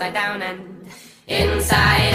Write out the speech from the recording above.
upside down and inside.